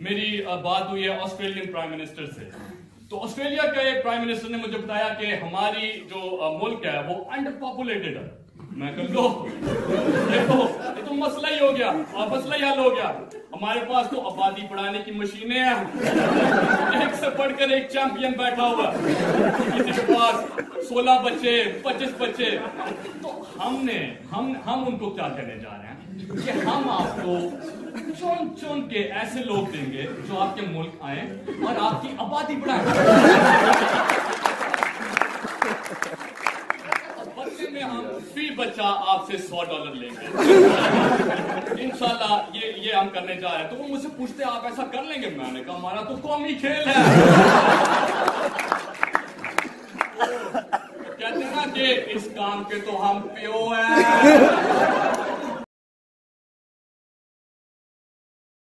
मेरी बात हुई है ऑस्ट्रेलियन प्राइम मिनिस्टर से। तो ऑस्ट्रेलिया के प्राइम मिनिस्टर ने मुझे बताया कि हमारी जो मुल्क है वो अंडर पॉपुलेटेड है। मैं कर लो ये ये तो मसला ही हो गया मसला ही हल हो गया। हमारे पास तो आबादी बढ़ाने की मशीनें हैं। एक से बढ़कर एक चैंपियन बैठा हुआ किसी के पास सोलह बच्चे, पच्चीस बच्चे। तो हमने, हम हम उनको क्या करने जा रहे हैं? कि हम आपको चुन चुन के ऐसे लोग देंगे जो आपके मुल्क आए और आपकी आबादी बढ़ाए। में हम फ़ी बच्चा आपसे सौ डॉलर लेंगे। इंशाल्लाह ये ये हम करने जा रहे हैं। तो वो मुझसे पूछते आप ऐसा कर लेंगे? मैंने कहा, हमारा तो कौमी खेल है। कहते ना कि इस काम के तो हम प्यो हैं।